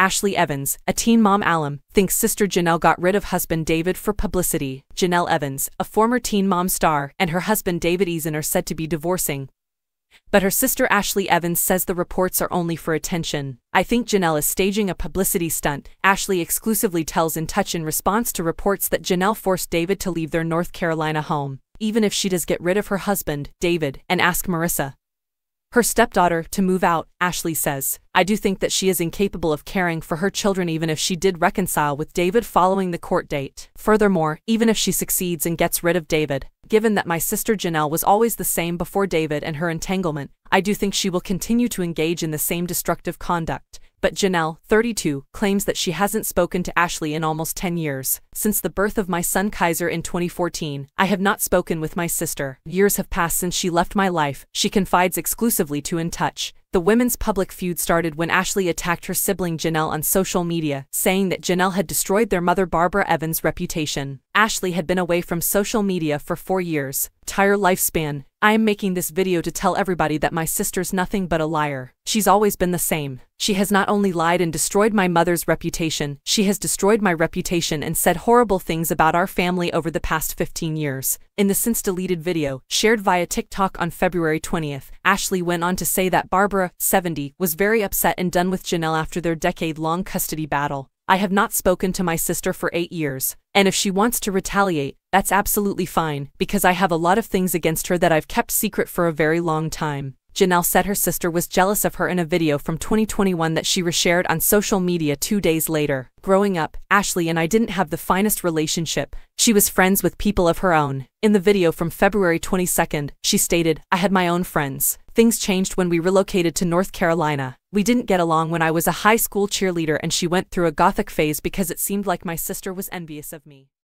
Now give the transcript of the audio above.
Ashley Evans, a teen mom alum, thinks sister Jenelle got rid of husband David for publicity. Jenelle Evans, a former teen mom star, and her husband David Eason are said to be divorcing. But her sister Ashley Evans says the reports are only for attention. I think Jenelle is staging a publicity stunt, Ashley exclusively tells In Touch in response to reports that Jenelle forced David to leave their North Carolina home, even if she does get rid of her husband, David, and ask Maryssa, her stepdaughter to move out, Ashley says. I do think that she is incapable of caring for her children even if she did reconcile with David following the court date. Furthermore, even if she succeeds and gets rid of David, given that my sister Jenelle was always the same before David and her entanglement, I do think she will continue to engage in the same destructive conduct. But Jenelle, 32, claims that she hasn't spoken to Ashley in almost 10 years. Since the birth of my son Kaiser in 2014, I have not spoken with my sister. Years have passed since she left my life, she confides exclusively to In Touch. The women's public feud started when Ashley attacked her sibling Jenelle on social media, saying that Jenelle had destroyed their mother Barbara Evans' reputation. Ashley had been away from social media for four years. Tire lifespan. I am making this video to tell everybody that my sister's nothing but a liar. She's always been the same. She has not only lied and destroyed my mother's reputation, she has destroyed my reputation and said horrible things about our family over the past 15 years. In the since deleted video, shared via TikTok on February 20th, Ashley went on to say that Barbara, 70, was very upset and done with Jenelle after their decade-long custody battle. I have not spoken to my sister for eight years, and if she wants to retaliate, that's absolutely fine, because I have a lot of things against her that I've kept secret for a very long time. Jenelle said her sister was jealous of her in a video from 2021 that she reshared on social media two days later. Growing up, Ashley and I didn't have the finest relationship. She was friends with people of her own. In the video from February 22nd, she stated, I had my own friends. Things changed when we relocated to North Carolina. We didn't get along when I was a high school cheerleader and she went through a gothic phase because it seemed like my sister was envious of me.